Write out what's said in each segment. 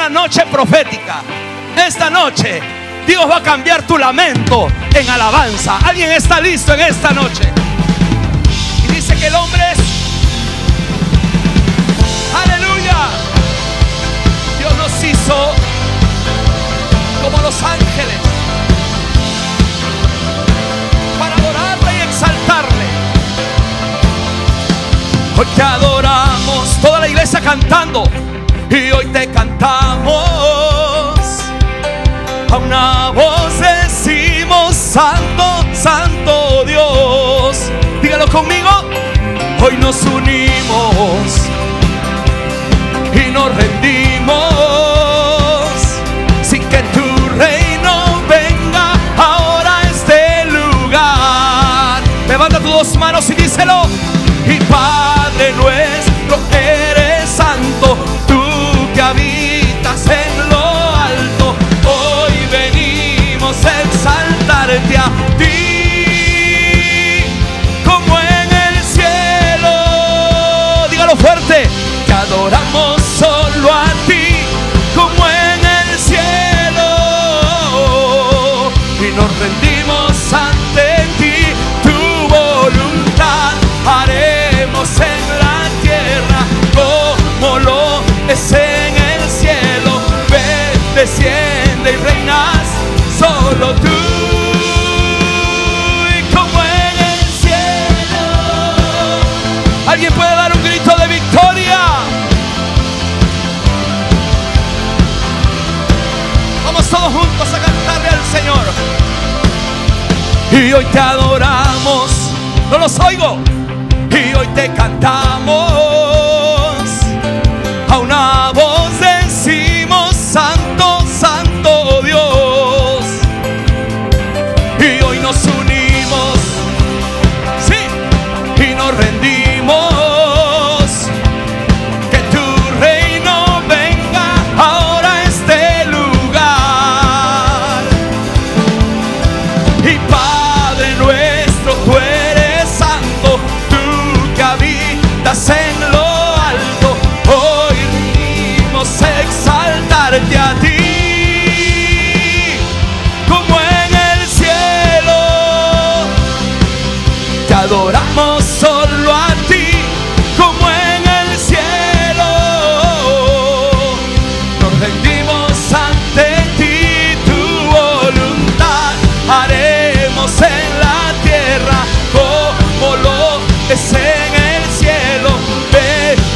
Una noche profética. Esta noche Dios va a cambiar tu lamento en alabanza. ¿Alguien está listo en esta noche? Y dice que el hombre es... Aleluya. Dios nos hizo como los ángeles para adorarle y exaltarle. Hoy te adoramos, toda la iglesia cantando. Y hoy te cantamos. A una voz decimos, Santo, Santo Dios. Dígalo conmigo. Hoy nos unimos y nos rendimos. Sin que tu reino venga ahora a este lugar. Levanta tus manos. Y Y nos rendimos Y hoy te adoramos. No los oigo. Y hoy te cantamos.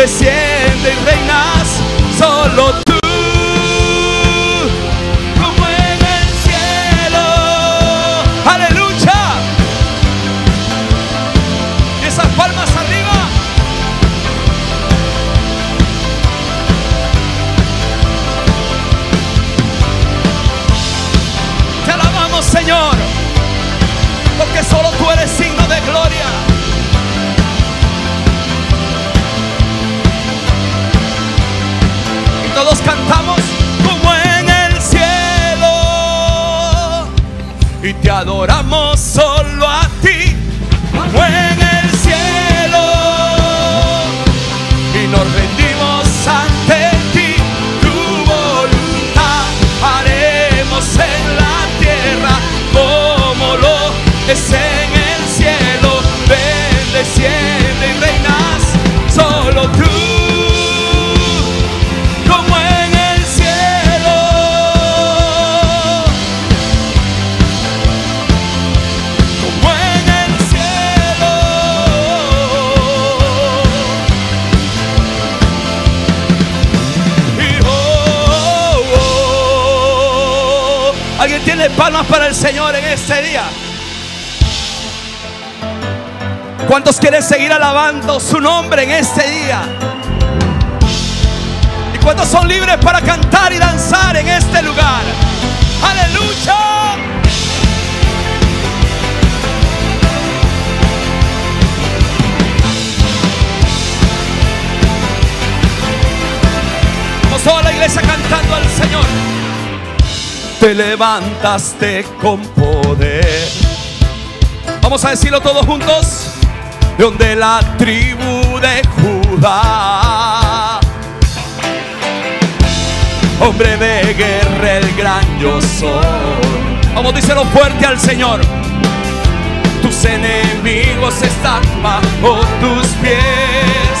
Desciende y reinas En este día? ¿Cuántos quieren seguir alabando su nombre en este día? ¿Y cuántos son libres para cantar y danzar en este lugar? Aleluya. Vamos toda la iglesia cantando al Señor. Te levantaste con. Vamos a decirlo todos juntos. De la tribu de Judá. hombre de guerra, el gran yo soy. Vamos, díselo fuerte al Señor. Tus enemigos están bajo tus pies.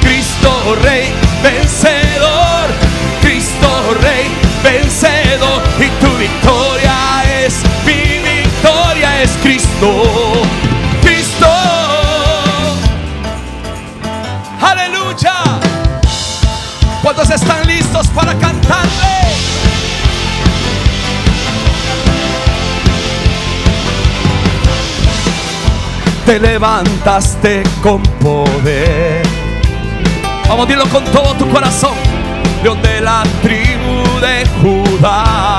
Cristo Rey, vencedor. Cristo Rey, vencedor. Y tu victoria es Cristo. Cristo. Aleluya. ¿Cuántos están listos para cantarle? Te levantaste con poder. Vamos a decirlo con todo tu corazón. León de la tribu de Judá.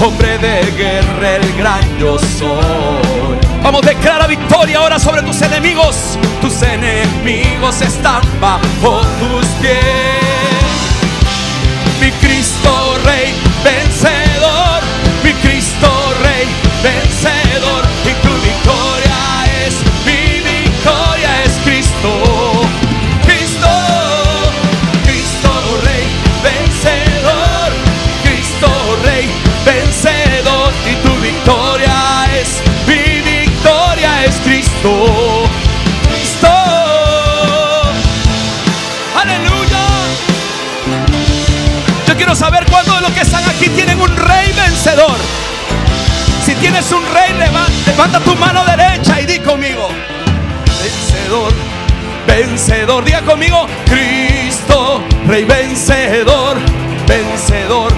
Hombre de guerra, el gran yo soy. Vamos, declara victoria ahora sobre tus enemigos. Tus enemigos están bajo tus pies. Mi Cristo Rey, vencedor. Tienes un rey, levanta, tu mano derecha y di conmigo. Vencedor, vencedor. Diga conmigo, Cristo, rey vencedor, vencedor,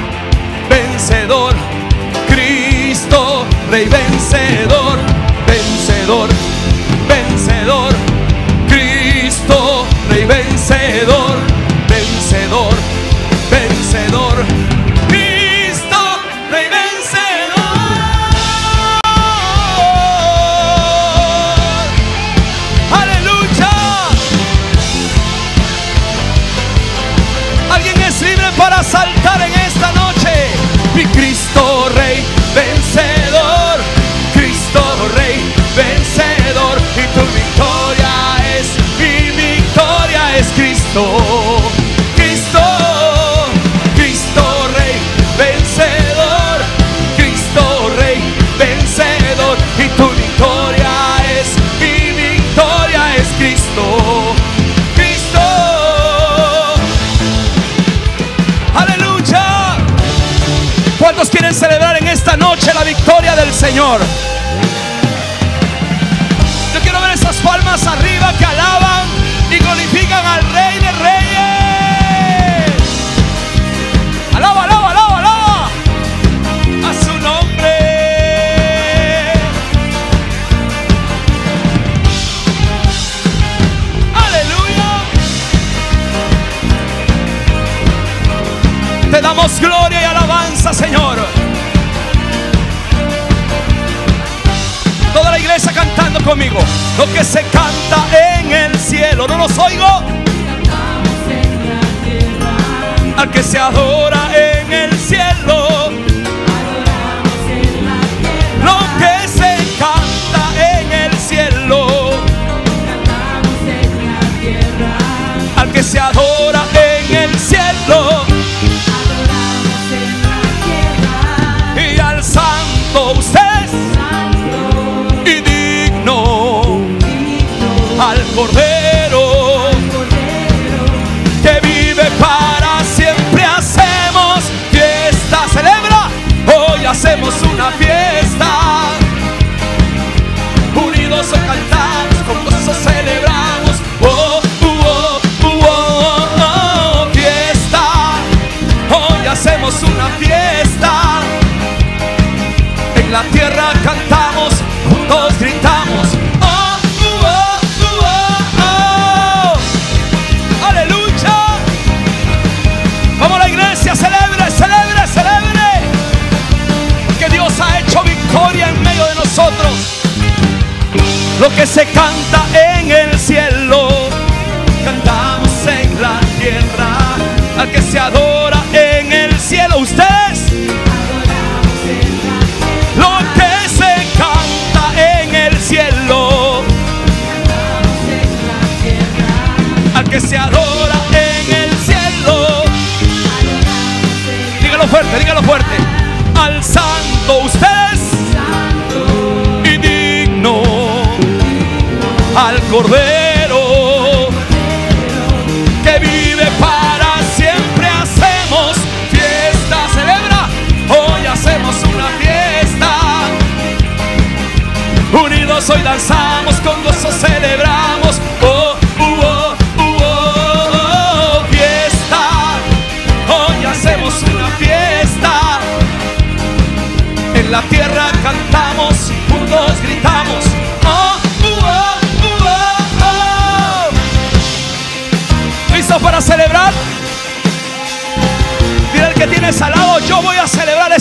vencedor. Cristo, rey vencedor, vencedor. Victoria del Señor? Yo quiero ver esas palmas arriba que alaban y glorifican al Rey de Reyes. Alaba, alaba, alaba, alaba. A su nombre. Aleluya. Te damos gloria conmigo. Lo que se canta en el cielo. No los oigo. Al que se adora En la tierra cantamos, juntos gritamos. Oh, oh, oh, oh, Aleluya. Vamos a la iglesia, celebre, celebre, celebre. Que Dios ha hecho victoria en medio de nosotros. Lo que se canta en el cielo, cantamos en la tierra. Al que se adora. acordé.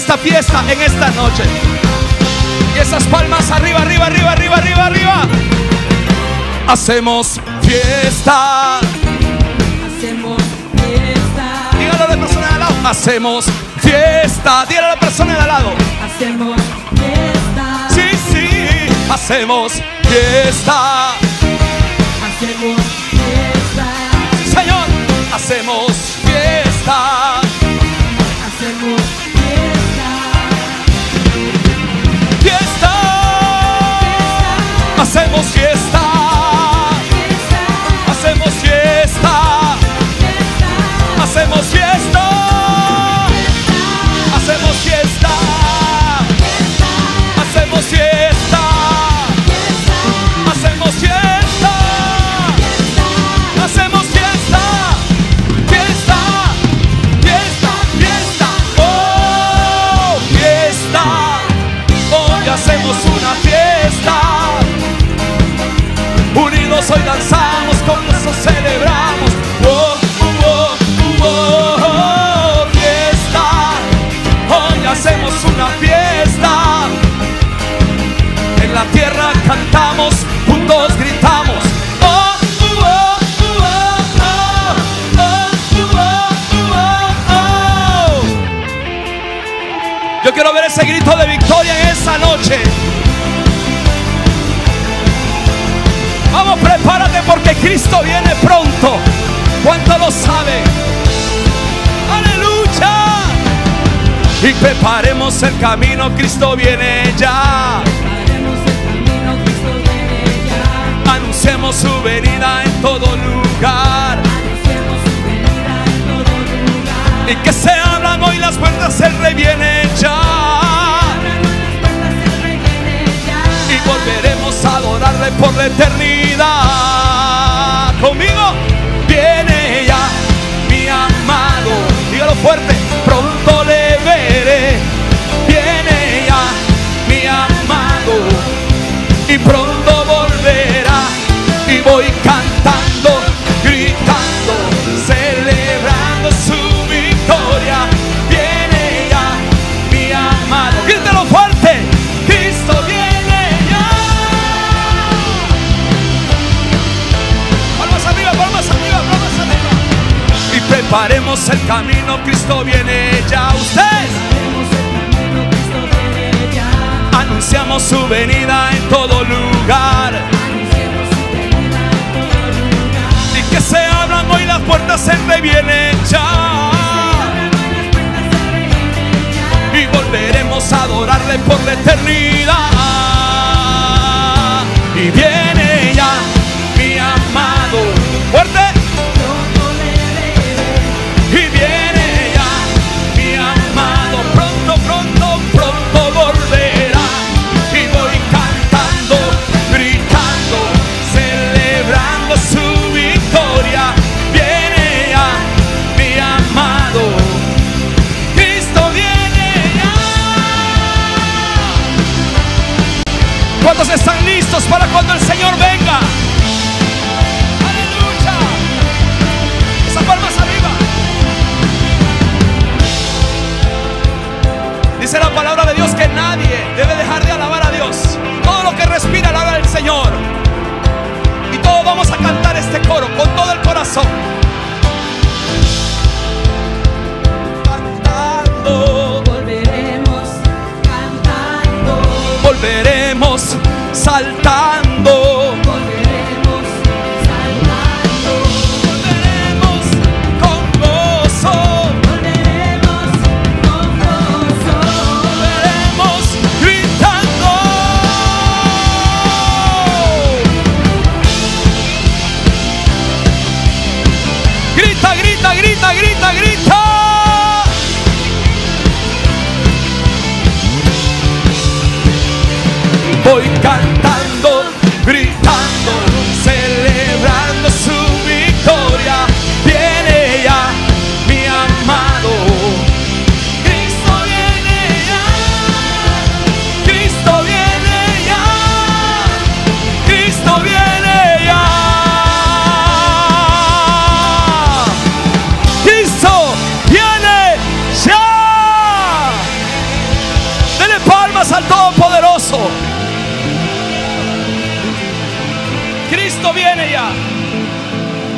Esta fiesta en esta noche. Y esas palmas arriba, arriba, arriba, arriba, arriba, arriba. Hacemos fiesta. Hacemos fiesta, Dígalo a la persona de al lado. Hacemos fiesta. Dígalo a la persona de al lado. hacemos fiesta, Sí, sí. Hacemos fiesta. hacemos fiesta, Sí, Señor. Hacemos fiesta. Hacemos fiesta. Hacemos fiesta, Hacemos fiesta. Preparemos el camino, Cristo viene ya. haremos el camino, Cristo viene ya, Anunciemos su venida en todo lugar. anunciemos su venida en todo lugar, Y que se abran hoy las puertas, el rey viene ya, Y volveremos a adorarle por la eternidad. Conmigo viene ya mi amado. Dígalo fuerte, Paremos el camino, Cristo viene ya. Usted. Anunciamos su venida en todo lugar. Y que se abran hoy las puertas se revienen ya. Y volveremos a adorarle por la eternidad. Y viene ya, mi amado. Fuerte.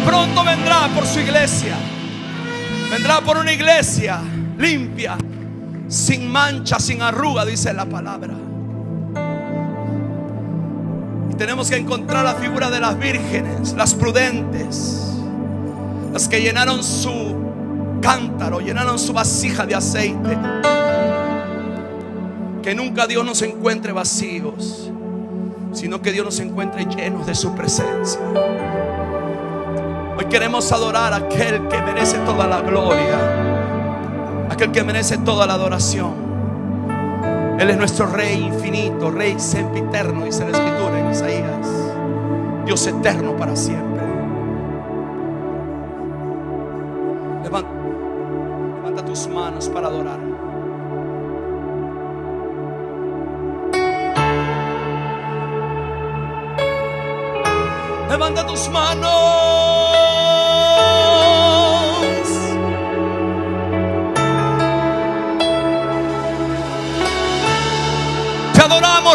Pronto vendrá por su iglesia. Vendrá por una iglesia limpia, sin mancha, sin arruga, dice la palabra. Y tenemos que encontrar la figura de las vírgenes, las prudentes, las que llenaron su cántaro, llenaron su vasija de aceite. Que nunca Dios nos encuentre vacíos, sino que Dios nos encuentre llenos de su presencia. Hoy queremos adorar a aquel que merece toda la gloria, aquel que merece toda la adoración. Él es nuestro Rey infinito, Rey sempiterno, dice la Escritura en Isaías. Dios eterno para siempre. Levanta, levanta tus manos para adorar. Levanta tus manos.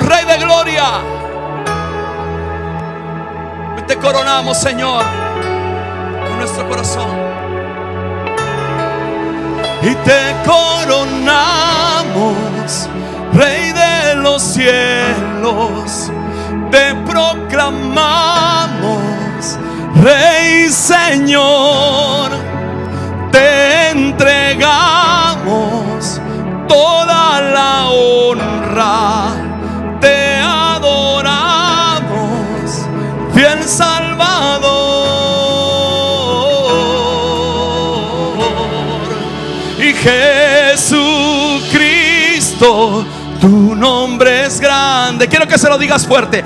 Rey de Gloria. Y te coronamos, Señor, con nuestro corazón. Y te coronamos, Rey de los cielos. Te proclamamos, Rey Señor. Quiero que se lo digas fuerte.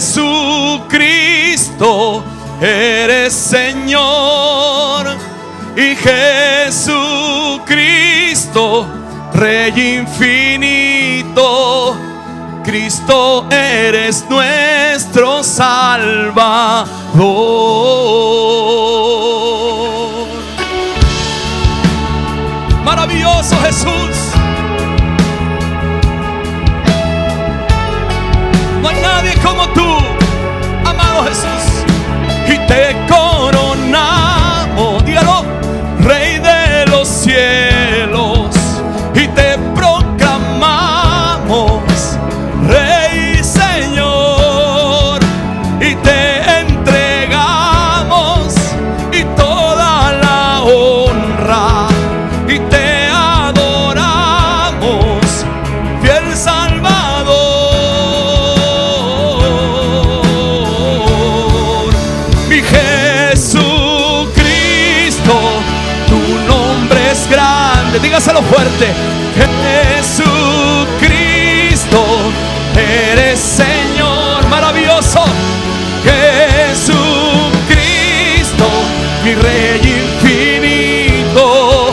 Jesucristo, eres Señor. Y Jesucristo, Rey infinito. Cristo eres nuestro Salvador. Dígaselo fuerte. Jesucristo, eres Señor maravilloso. Jesucristo, mi Rey infinito.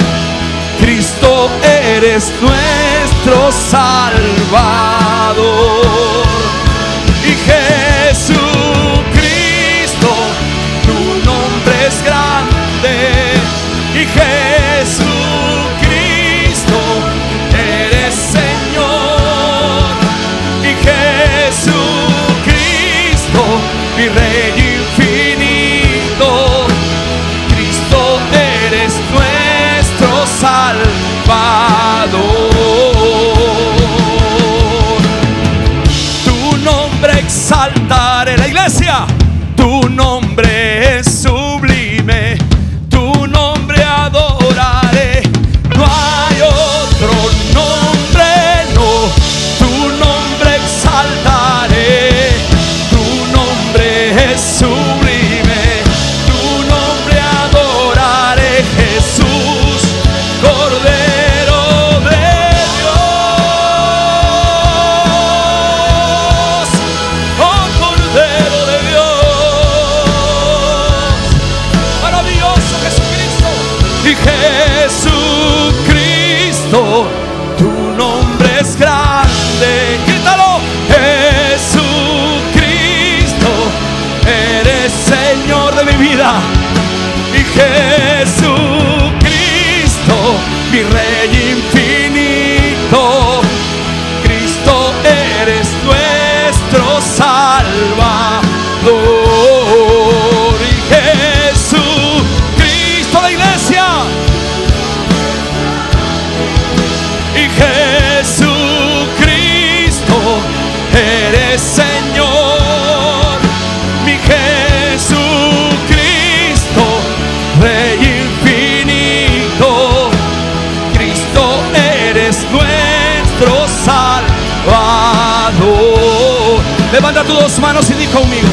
Cristo eres nuestro Salvador. Mi Rey conmigo.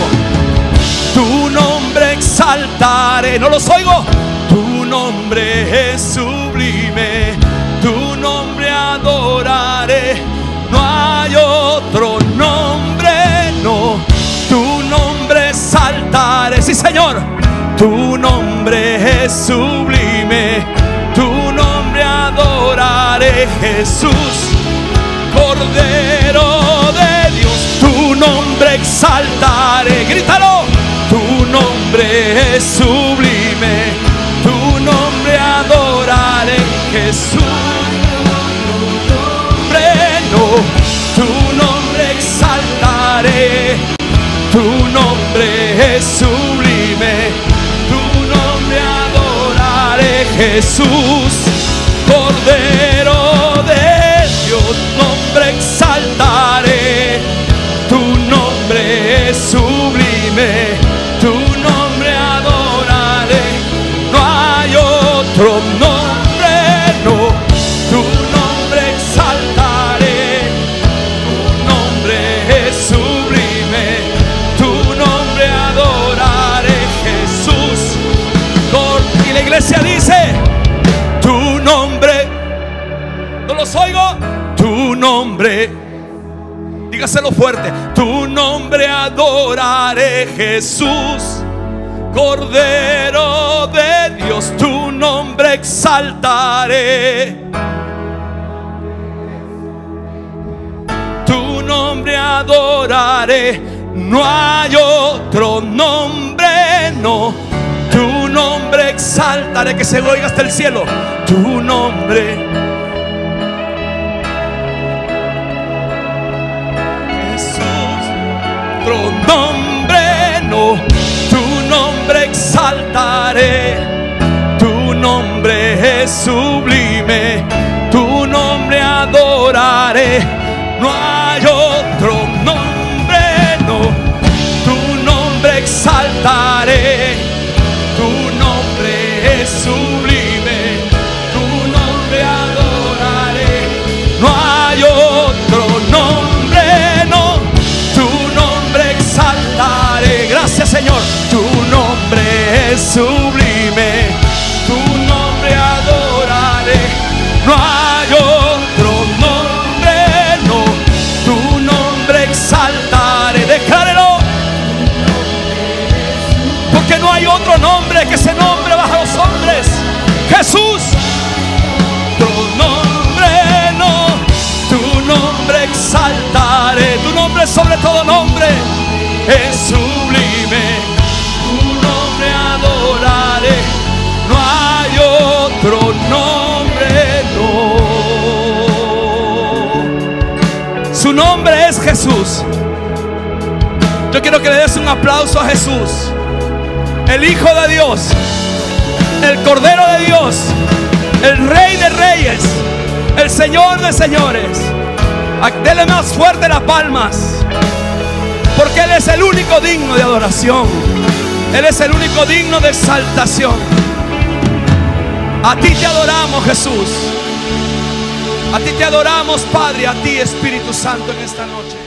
Tu nombre exaltaré. No los oigo. Tu nombre es sublime. Tu nombre adoraré. No hay otro nombre, no. Tu nombre exaltaré. Sí, Señor. Tu nombre es sublime. Tu nombre adoraré, Jesús. Cordero exaltaré. Grítalo. Tu nombre es sublime. Tu nombre adoraré, Jesús. Nombre no, tu nombre exaltaré. Tu nombre es sublime. Tu nombre adoraré, Jesús. Fuerte, tu nombre adoraré, Jesús. Cordero de Dios, tu nombre exaltaré. Tu nombre adoraré. No hay otro nombre, no. Tu nombre exaltaré, que se oiga hasta el cielo. Tu nombre. Nombre, no. Tu nombre exaltaré. Tu nombre es sublime. Tu nombre adoraré. No hay otro nombre, no. Tu nombre exaltaré. Tu nombre es sublime. Yo quiero que le des un aplauso a Jesús, el Hijo de Dios, el Cordero de Dios, el Rey de Reyes, el Señor de Señores. A- Dele más fuerte las palmas, porque Él es el único digno de adoración. Él es el único digno de exaltación. A ti te adoramos, Jesús. A ti te adoramos, Padre, a ti, Espíritu Santo, en esta noche.